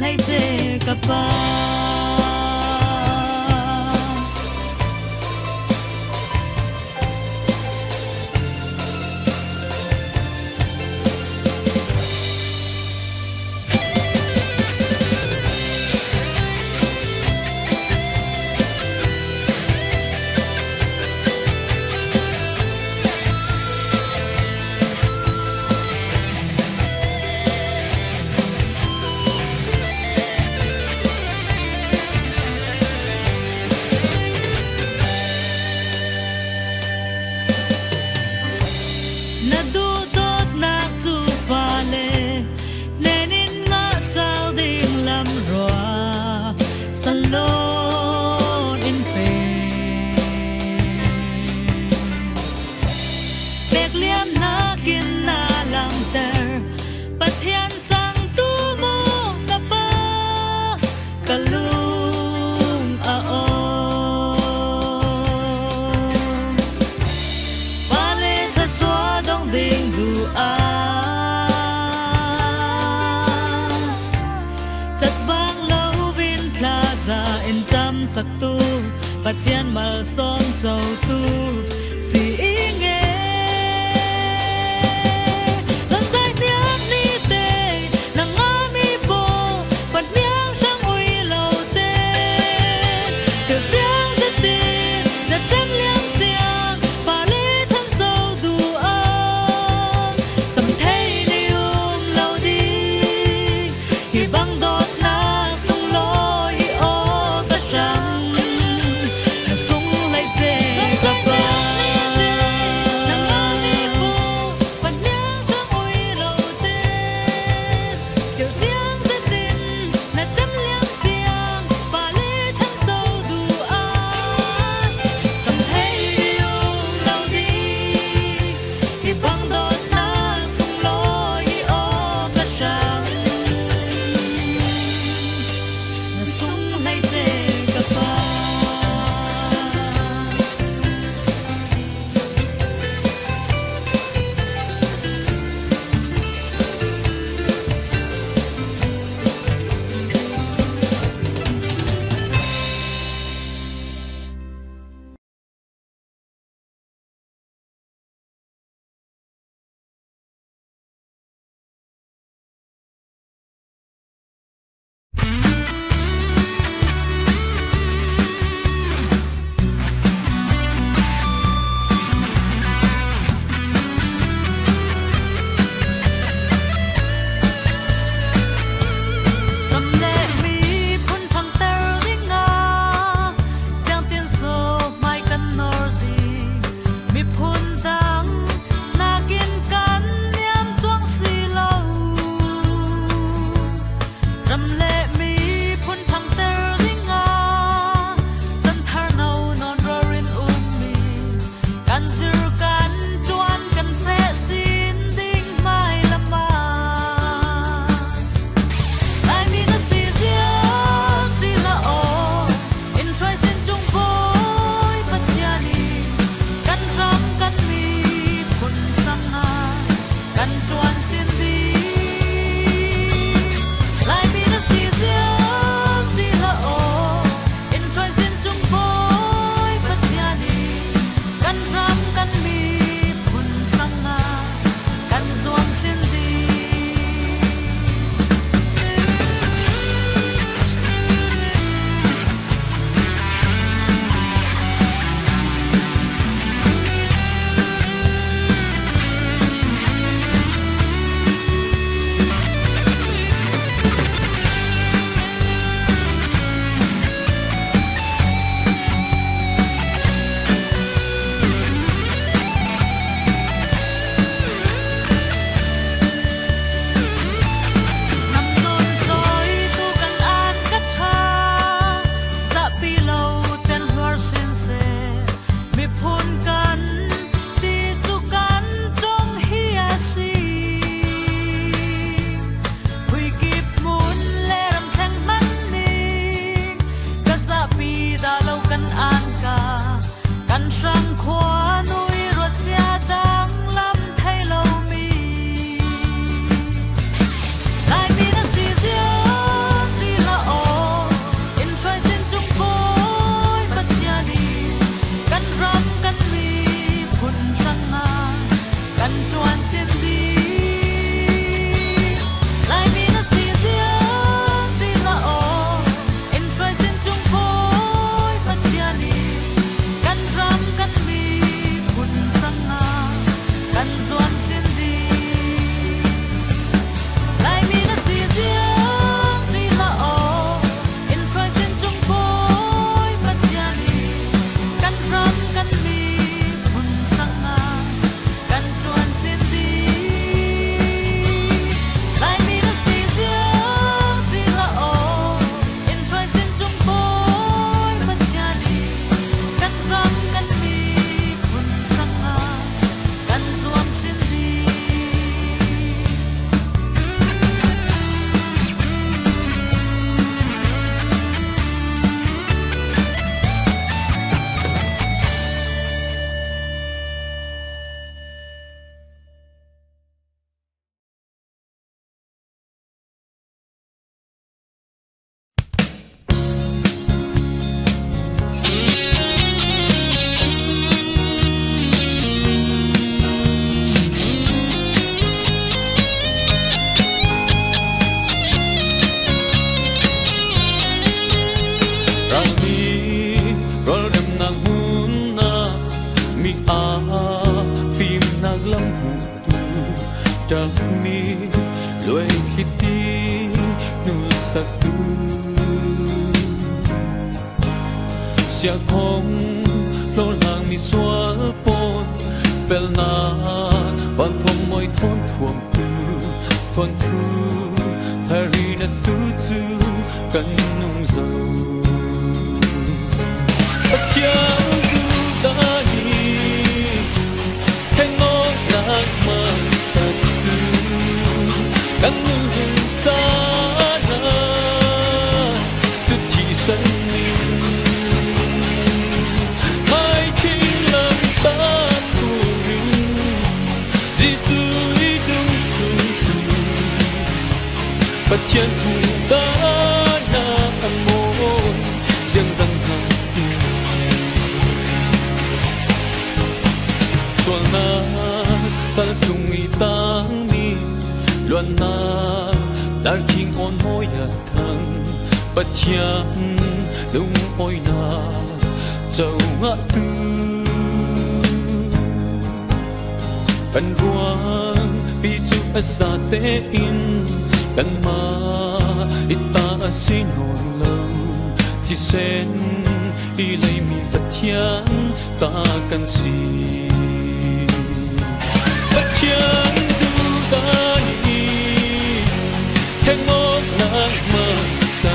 ให้เจกับปา na sal sung i tang mi luan na dar king on hoya thang bất lung oi na châu ngã tư. Kan ruang pi chu asa in kan ma ita asinon lo thì sen đi lấy mi bất chiang ta kan si bất chiang du ta ni khen ngon nang ma sa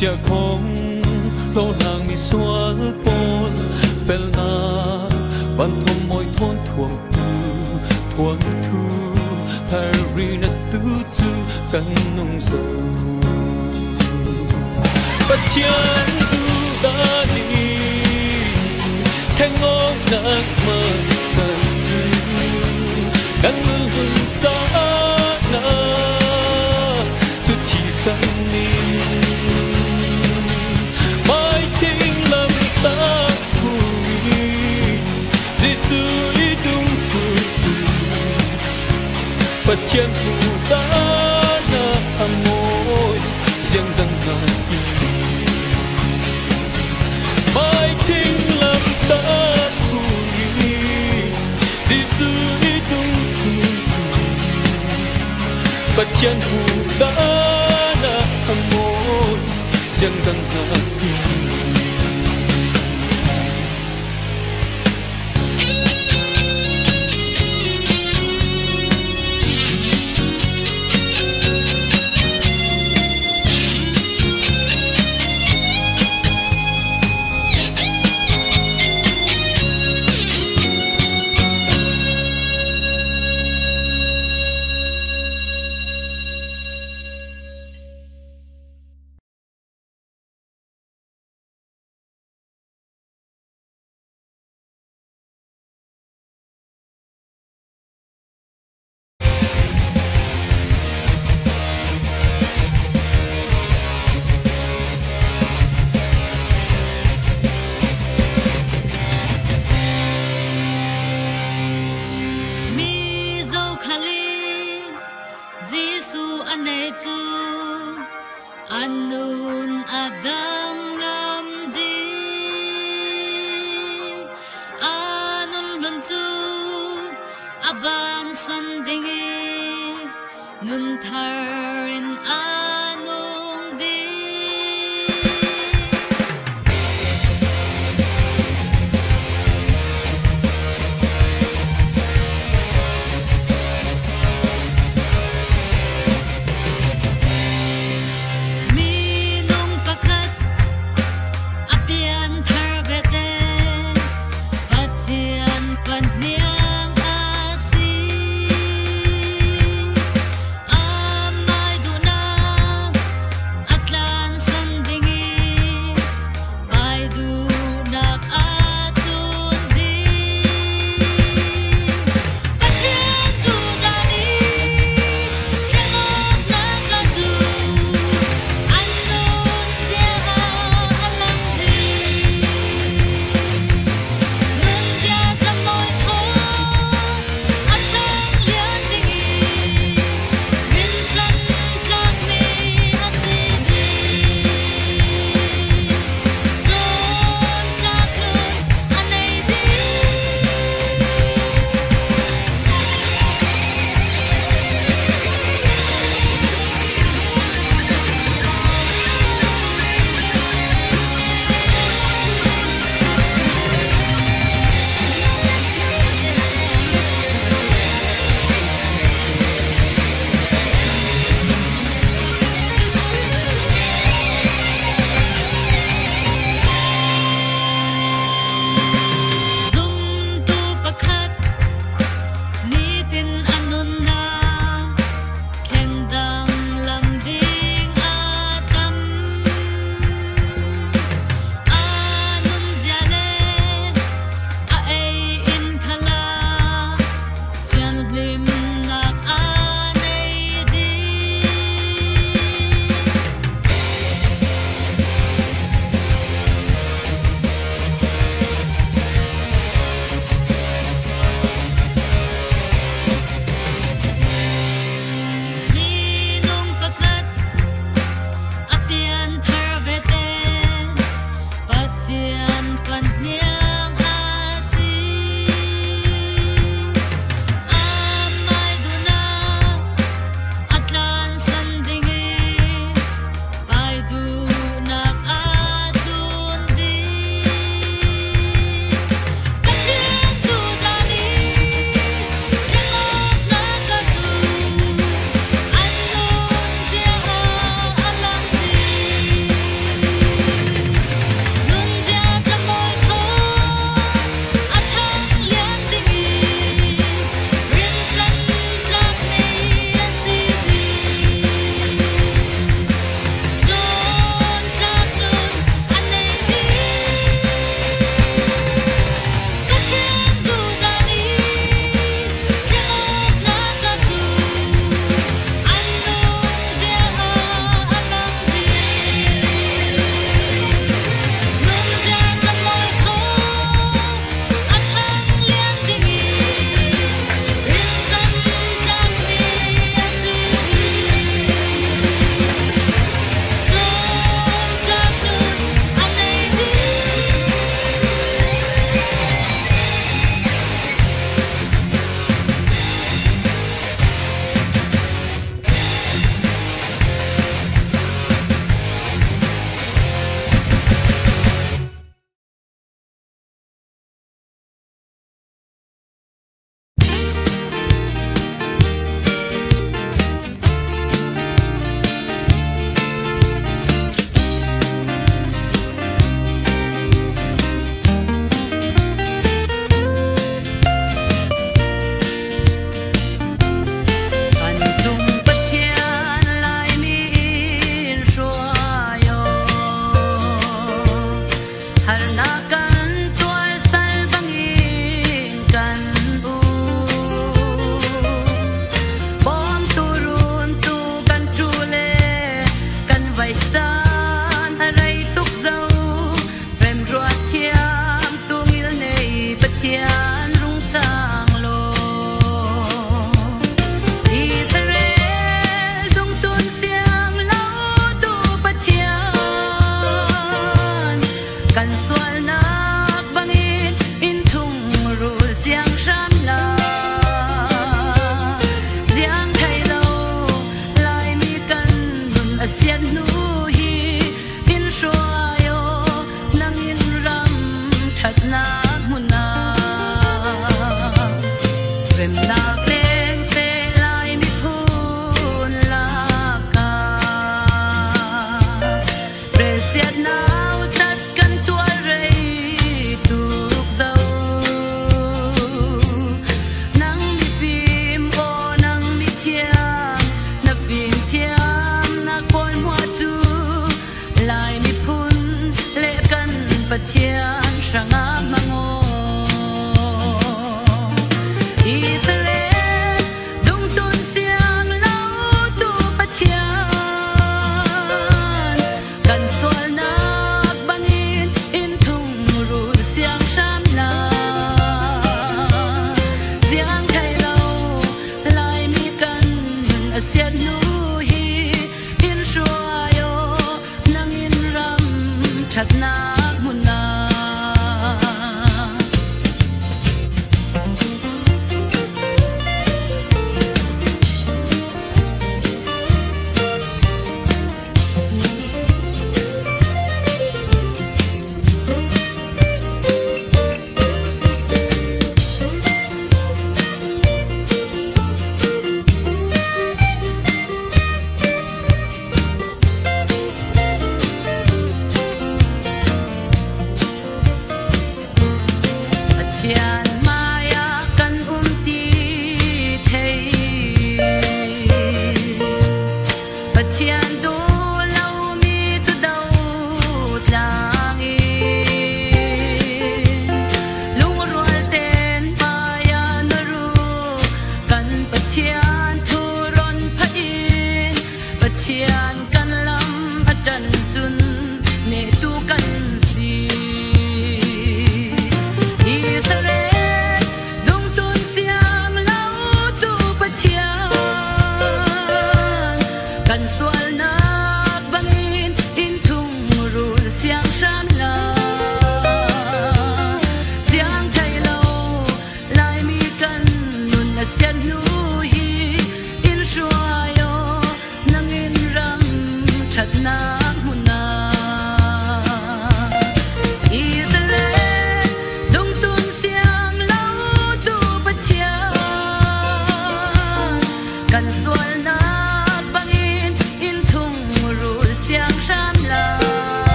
sẽ không lâu lang mi xóa pon fel na ban thom môi thôn thuồng thu thuồng thu Hari na tu tu kan nung bất chân đã đi khen ngon nạc mà sân tu căn mương hương ta na chút chỉ sân ni mai thiên lâm ta vui Giê-xu ý đúng vui bất chân tu đã na amor riêng đằng ngài bất chân tu đã na amor riêng đằng ngài some dingy, nun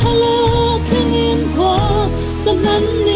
ทะเลครึ่เงียงขวาสำนั้นนี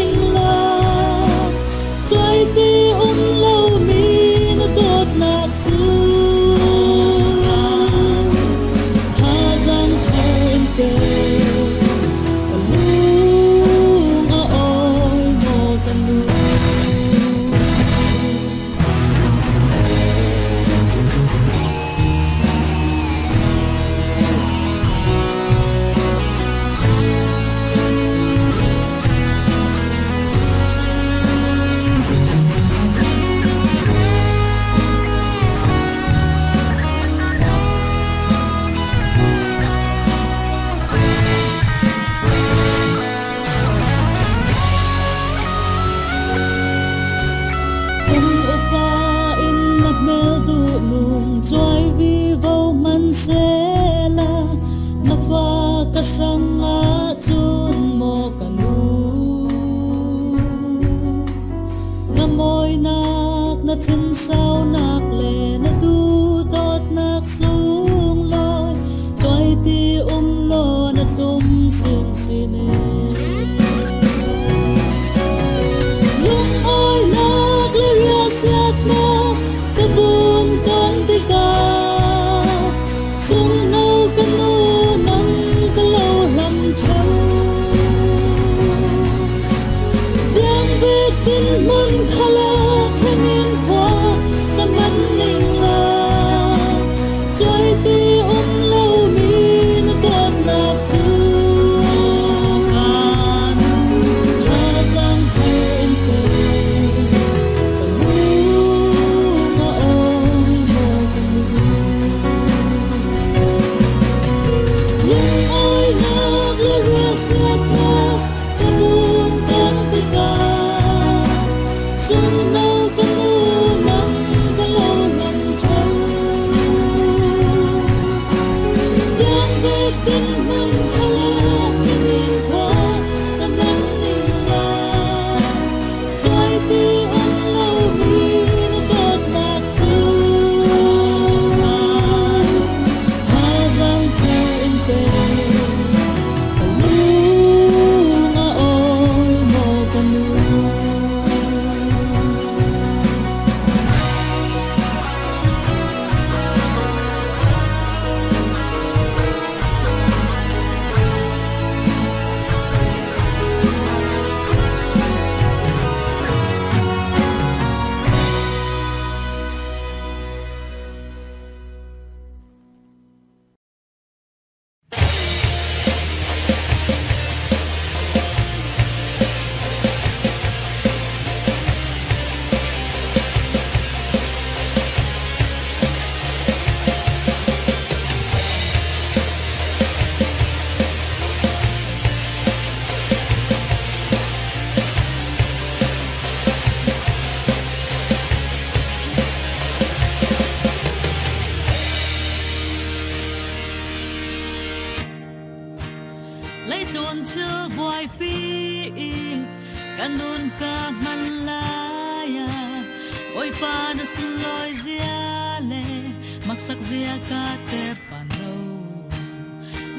zia ka te pano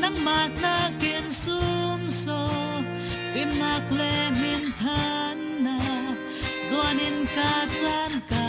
nang mat na kin sum so tim nak le min than na. Zoan in ka chan ka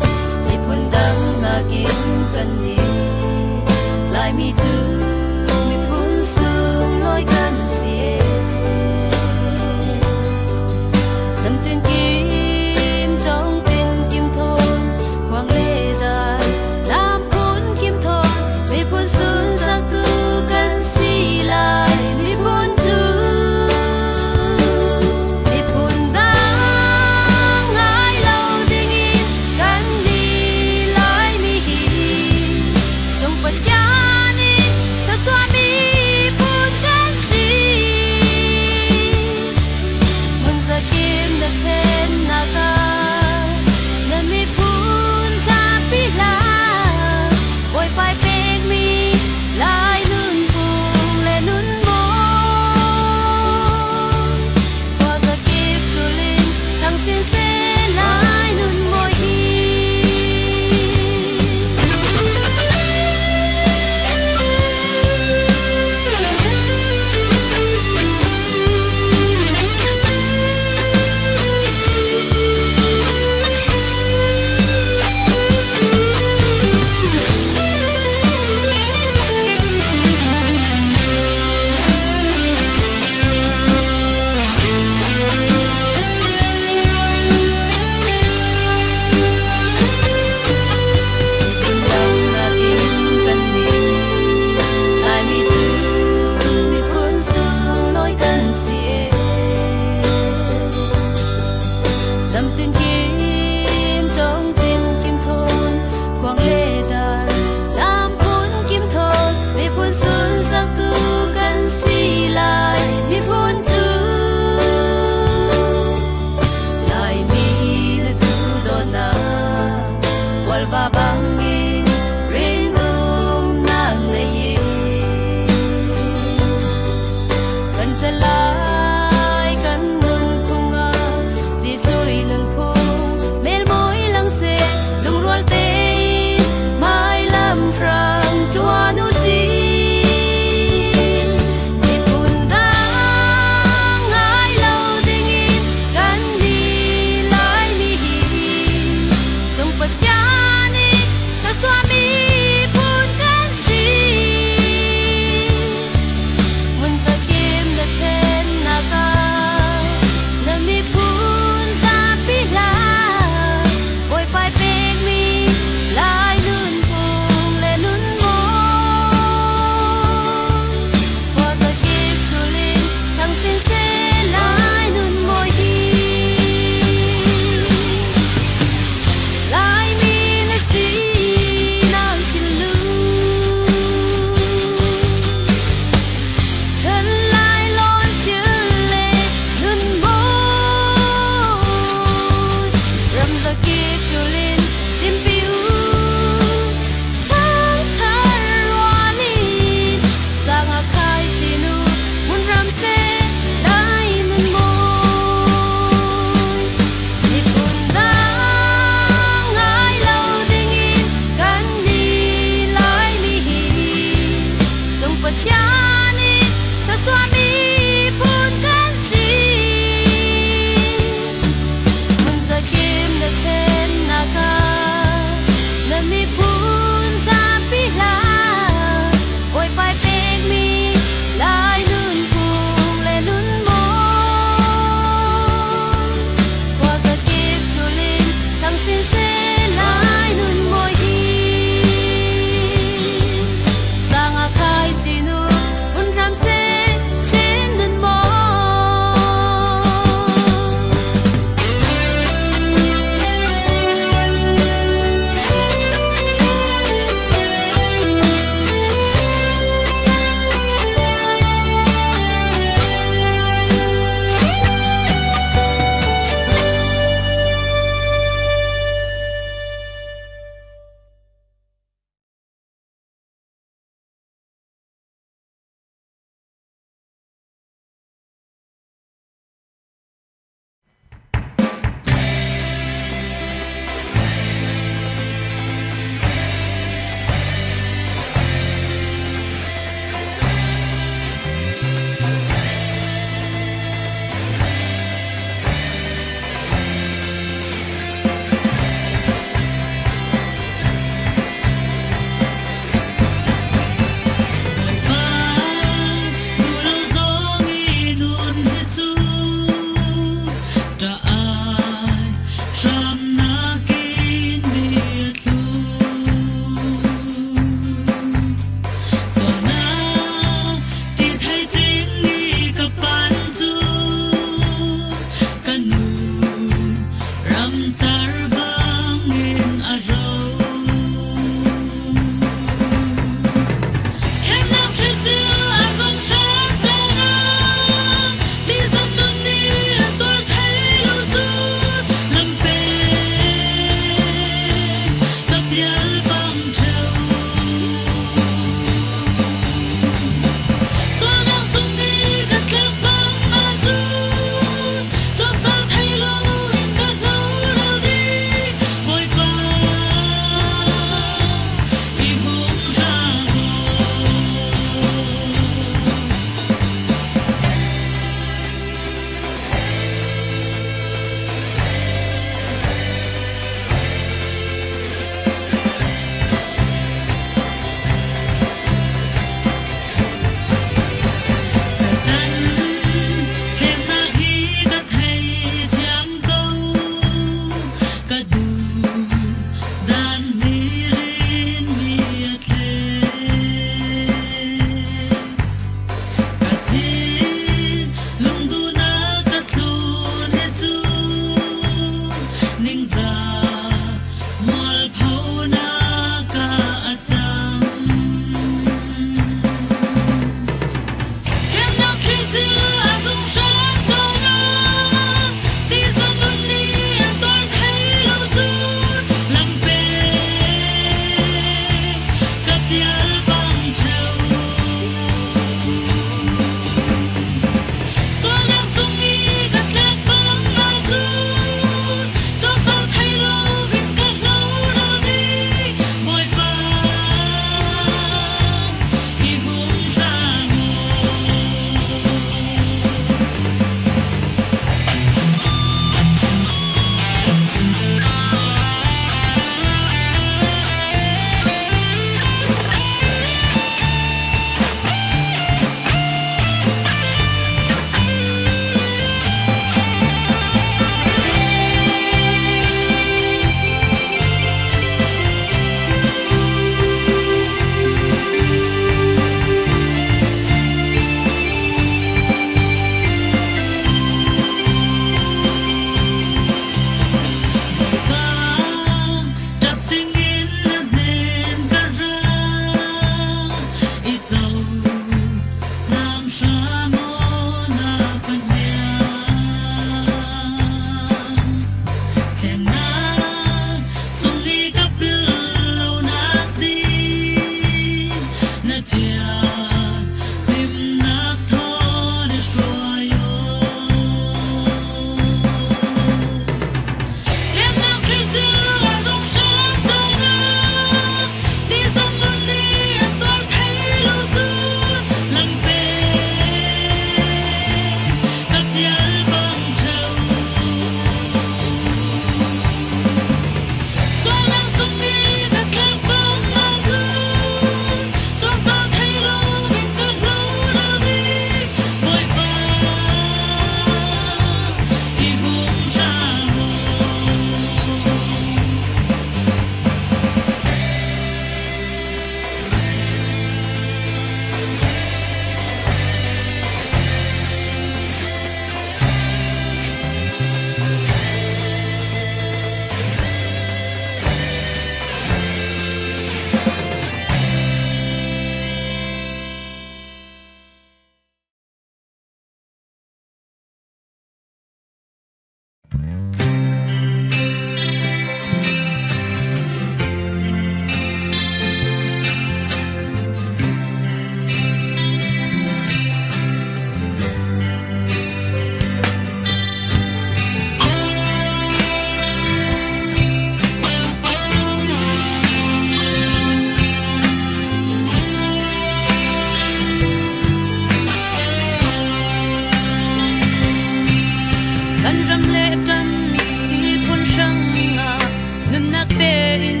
in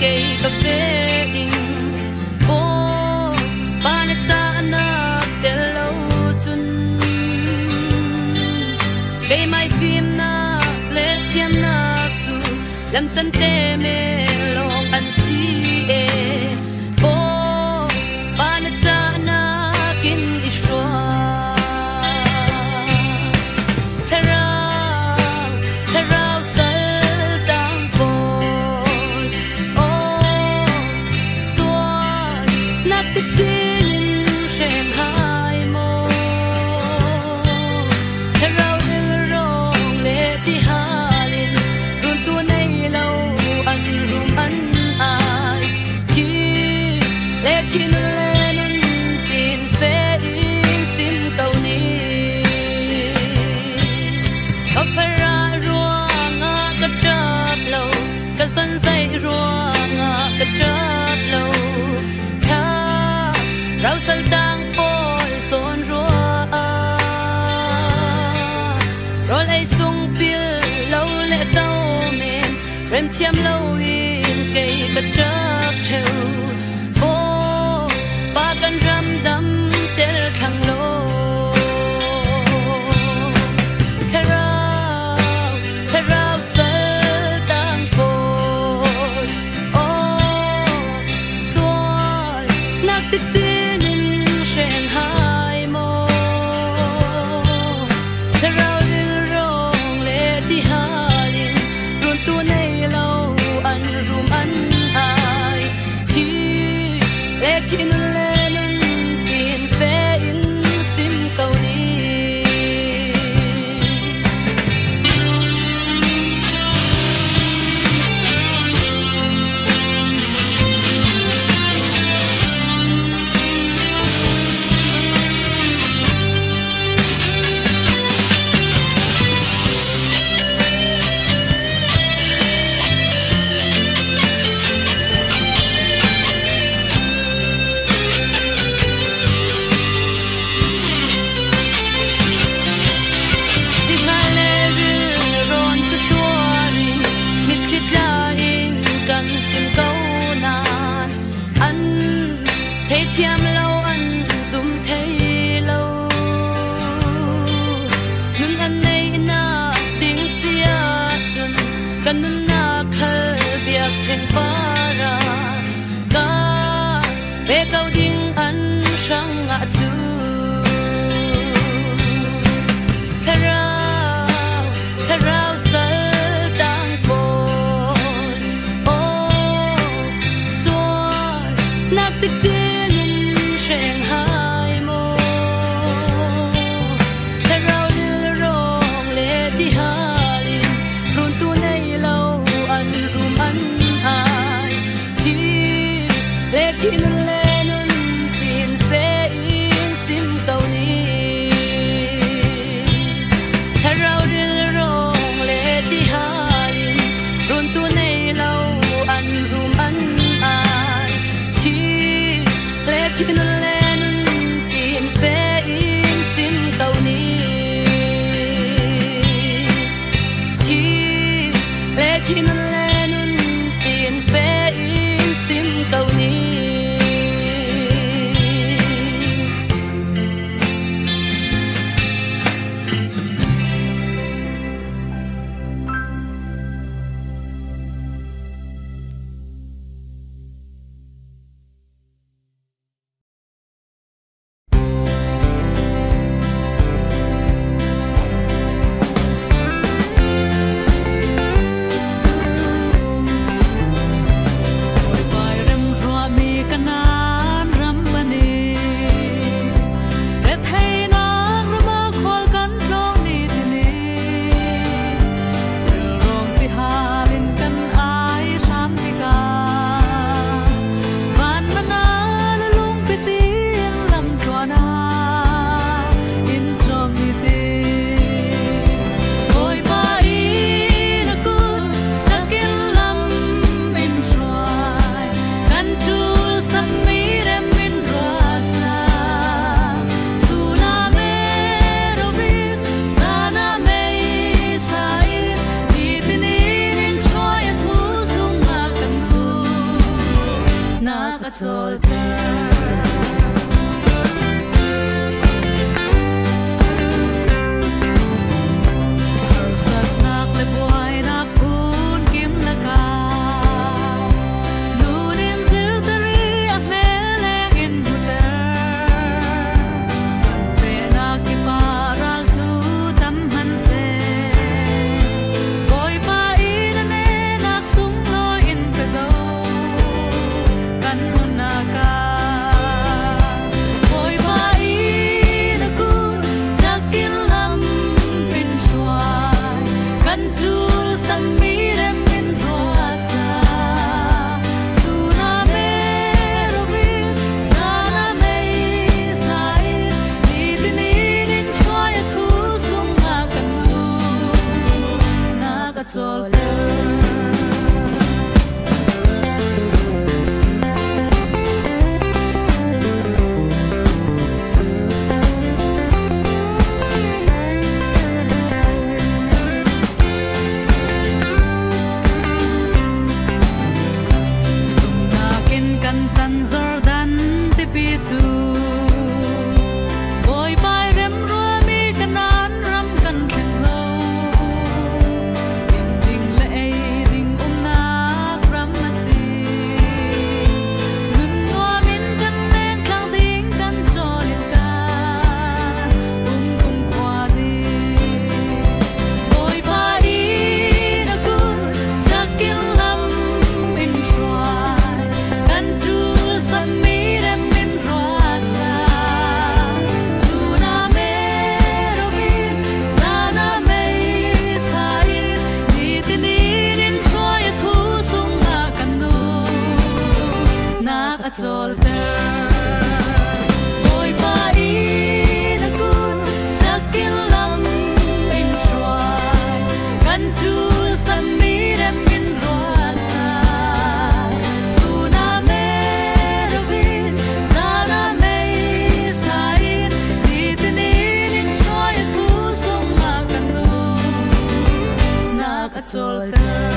ke cafe in. Ko pa ta na te lo chun pe mai phim na le chiam na tu lam san te me I'm lo きな at all times.